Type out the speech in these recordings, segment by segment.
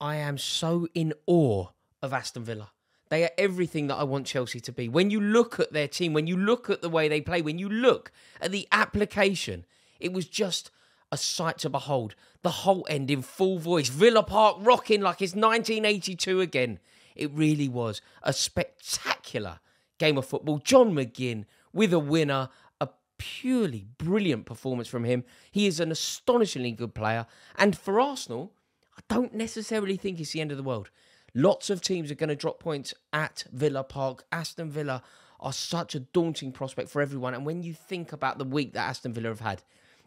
I am so in awe of Aston Villa. They are everything that I want Chelsea to be. When you look at their team, when you look at the way they play, when you look at the application, it was just a sight to behold. The whole end in full voice. Villa Park rocking like it's 1982 again. It really was a spectacular game of football. John McGinn with a winner, a purely brilliant performance from him. He is an astonishingly good player. And for Arsenal, I don't necessarily think it's the end of the world. Lots of teams are going to drop points at Villa Park. Aston Villa are such a daunting prospect for everyone. And when you think about the week that Aston Villa have had,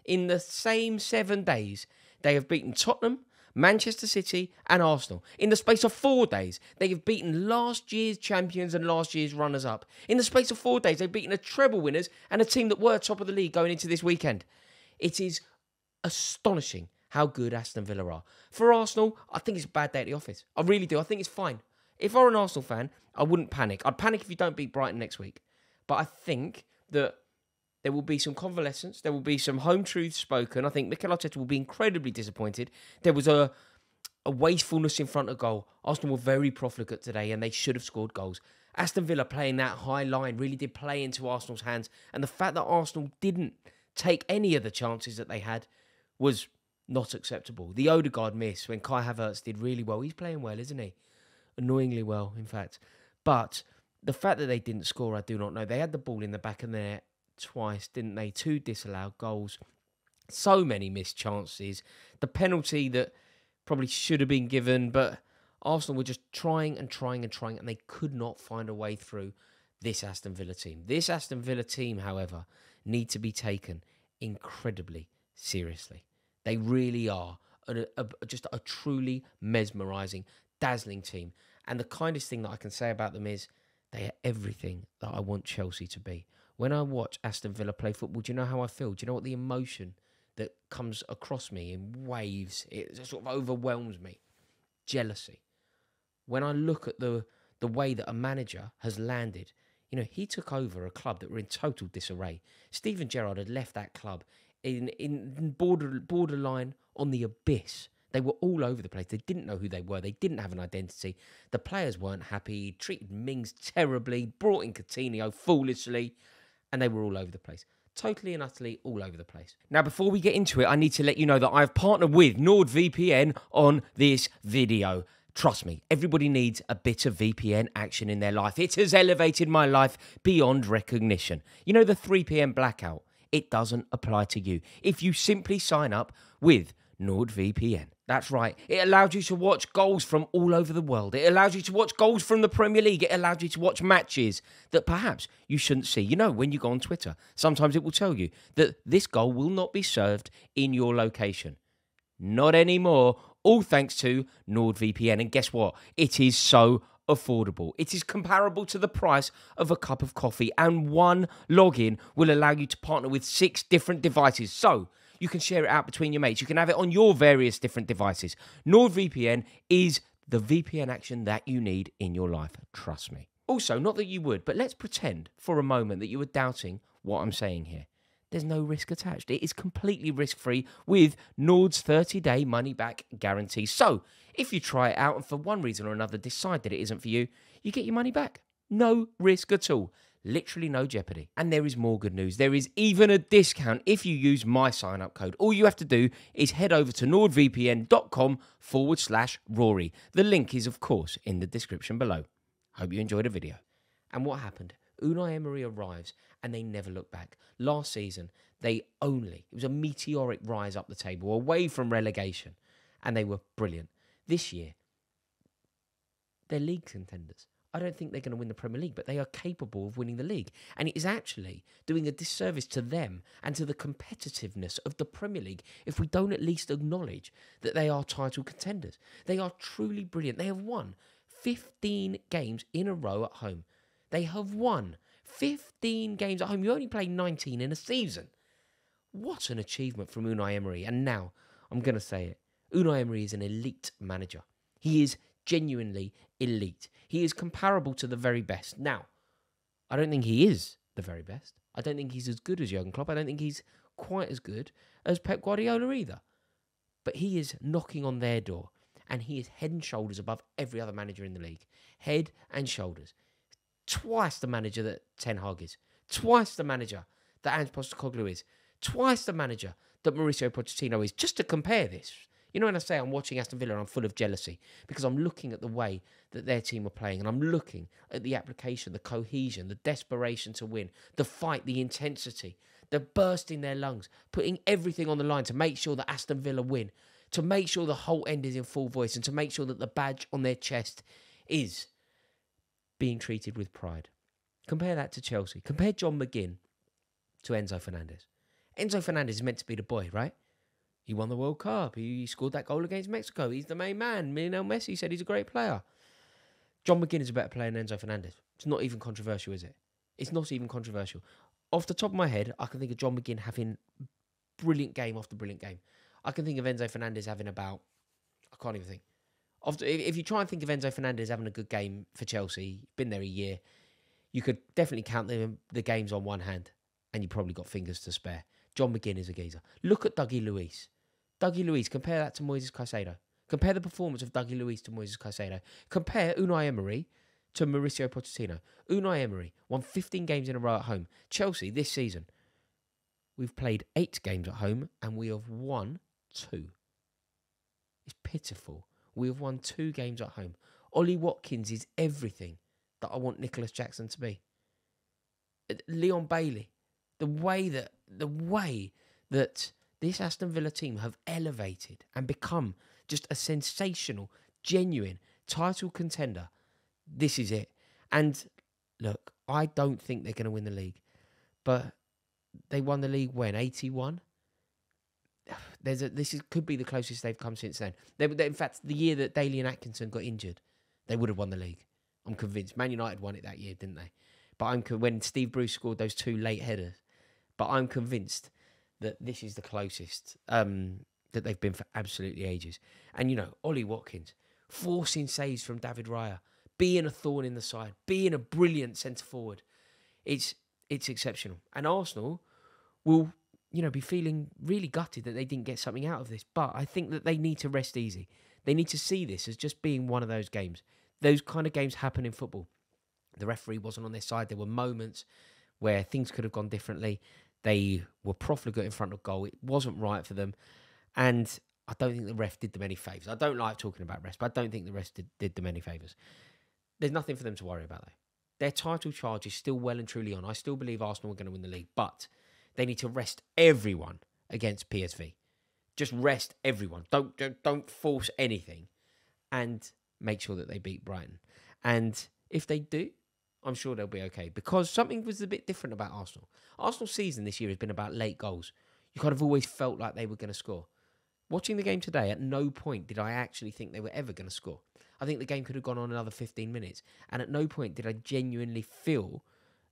in the same seven days, they have beaten Tottenham, Manchester City, and Arsenal. In the space of four days, they have beaten last year's champions and last year's runners up. In the space of four days, they've beaten a treble winners and a team that were top of the league going into this weekend. It is astonishing how good Aston Villa are. For Arsenal, I think it's a bad day at the office. I really do. I think it's fine. If I were an Arsenal fan, I wouldn't panic. I'd panic if you don't beat Brighton next week. But I think that there will be some convalescence. There will be some home truths spoken. I think Mikel Arteta will be incredibly disappointed. There was a a wastefulness in front of goal. Arsenal were very profligate today and they should have scored goals. Aston Villa playing that high line really did play into Arsenal's hands. And the fact that Arsenal didn't take any of the chances that they had was not acceptable. The Odegaard miss when Kai Havertz did really well. He's playing well, isn't he? Annoyingly well, in fact. But the fact that they didn't score, I do not know. They had the ball in the back of the net twice, didn't they? Two disallowed goals. So many missed chances. The penalty that probably should have been given, but Arsenal were just trying and trying and trying, and they could not find a way through this Aston Villa team. This Aston Villa team, however, need to be taken incredibly seriously. They really are a, a, just a truly mesmerising, dazzling team. And the kindest thing that I can say about them is they are everything that I want Chelsea to be. When I watch Aston Villa play football, do you know how I feel? Do you know what the emotion that comes across me in waves? It sort of overwhelms me. Jealousy. When I look at the the way that a manager has landed, you know, he took over a club that were in total disarray. Steven Gerrard had left that club in in border borderline on the abyss. They were all over the place. They didn't know who they were. They didn't have an identity. The players weren't happy. Treated Mings terribly. Brought in Coutinho foolishly, and they were all over the place. Totally and utterly all over the place. Now, before we get into it, I need to let you know that I've partnered with NordVPN on this video. Trust me, everybody needs a bit of VPN action in their life. It has elevated my life beyond recognition. You know, the 3 p.m. blackout? It doesn't apply to you if you simply sign up with NordVPN. That's right. It allows you to watch goals from all over the world. It allows you to watch goals from the Premier League. It allows you to watch matches that perhaps you shouldn't see. You know, when you go on Twitter, sometimes it will tell you that this goal will not be served in your location. Not anymore. All thanks to NordVPN. And guess what? It is so affordable. It is comparable to the price of a cup of coffee, and one login will allow you to partner with six different devices. So you can share it out between your mates. You can have it on your various different devices. NordVPN is the VPN action that you need in your life. Trust me. Also, not that you would, but let's pretend for a moment that you were doubting what I'm saying here. There's no risk attached. It is completely risk free with Nord's 30 day money back guarantee. So, if you try it out and for one reason or another decide that it isn't for you, you get your money back. No risk at all. Literally no jeopardy. And there is more good news. There is even a discount if you use my sign up code. All you have to do is head over to nordvpn.com forward slash Rory. The link is, of course, in the description below. Hope you enjoyed the video. And what happened? Unai Emery arrives and they never look back. Last season, they only, it was a meteoric rise up the table, away from relegation, and they were brilliant. This year, they're league contenders. I don't think they're going to win the Premier League, but they are capable of winning the league. And it is actually doing a disservice to them and to the competitiveness of the Premier League if we don't at least acknowledge that they are title contenders. They are truly brilliant. They have won 15 games in a row at home. They have won 15 games at home. You only play 19 in a season. What an achievement from Unai Emery. And now, I'm going to say it Unai Emery is an elite manager. He is genuinely elite. He is comparable to the very best. Now, I don't think he is the very best. I don't think he's as good as Jurgen Klopp. I don't think he's quite as good as Pep Guardiola either. But he is knocking on their door. and he is head and shoulders above every other manager in the league. Head and shoulders. Twice the manager that Ten Hag is. Twice the manager that Ange Postecoglou is. Twice the manager that Mauricio Pochettino is. Just to compare this, you know, when I say I'm watching Aston Villa, I'm full of jealousy because I'm looking at the way that their team are playing and I'm looking at the application, the cohesion, the desperation to win, the fight, the intensity, the bursting their lungs, putting everything on the line to make sure that Aston Villa win, to make sure the whole end is in full voice, and to make sure that the badge on their chest is being treated with pride. Compare that to Chelsea. Compare John McGinn to Enzo Fernandez. Enzo Fernandez is meant to be the boy, right? He won the World Cup. He scored that goal against Mexico. He's the main man. Lionel Messi said he's a great player. John McGinn is a better player than Enzo Fernandez. It's not even controversial, is it? It's not even controversial. Off the top of my head, I can think of John McGinn having brilliant game after brilliant game. I can think of Enzo Fernandez having about, I can't even think. After, if you try and think of Enzo Fernandez having a good game for Chelsea, been there a year, you could definitely count the, the games on one hand, and you probably got fingers to spare. John McGinn is a geezer. Look at Dougie Luiz. Dougie Luiz, compare that to Moises Caicedo. Compare the performance of Dougie Luiz to Moises Caicedo. Compare Unai Emery to Mauricio Pochettino. Unai Emery won 15 games in a row at home. Chelsea this season, we've played eight games at home and we have won two. It's pitiful. We have won two games at home. Ollie Watkins is everything that I want Nicolas Jackson to be. Uh, Leon Bailey, the way that the way that this Aston Villa team have elevated and become just a sensational, genuine title contender. This is it. And look, I don't think they're going to win the league, but they won the league when 81. There's a, this is, could be the closest they've come since then. They, they, in fact, the year that Dalian Atkinson got injured, they would have won the league. I'm convinced. Man United won it that year, didn't they? But I'm when Steve Bruce scored those two late headers. But I'm convinced that this is the closest um, that they've been for absolutely ages. And you know, Ollie Watkins forcing saves from David Raya, being a thorn in the side, being a brilliant centre forward. It's it's exceptional. And Arsenal will, you know, be feeling really gutted that they didn't get something out of this. But I think that they need to rest easy. They need to see this as just being one of those games. Those kind of games happen in football. The referee wasn't on their side. There were moments where things could have gone differently. They were profligate in front of goal. It wasn't right for them. And I don't think the ref did them any favours. I don't like talking about refs, but I don't think the ref did, did them any favours. There's nothing for them to worry about, though. Their title charge is still well and truly on. I still believe Arsenal are going to win the league, but they need to rest everyone against PSV. Just rest everyone. Don't don't, don't force anything, and make sure that they beat Brighton. And if they do, I'm sure they'll be okay because something was a bit different about Arsenal. Arsenal's season this year has been about late goals. You kind of always felt like they were going to score. Watching the game today, at no point did I actually think they were ever going to score. I think the game could have gone on another 15 minutes, and at no point did I genuinely feel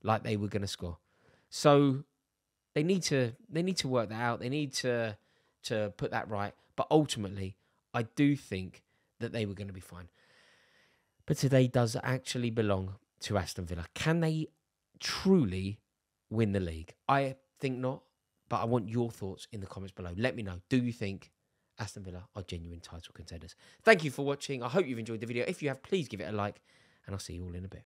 like they were going to score. So they need to they need to work that out. They need to to put that right. But ultimately, I do think that they were going to be fine. But today does actually belong to Aston Villa. Can they truly win the league? I think not, but I want your thoughts in the comments below. Let me know. Do you think Aston Villa are genuine title contenders? Thank you for watching. I hope you've enjoyed the video. If you have, please give it a like, and I'll see you all in a bit.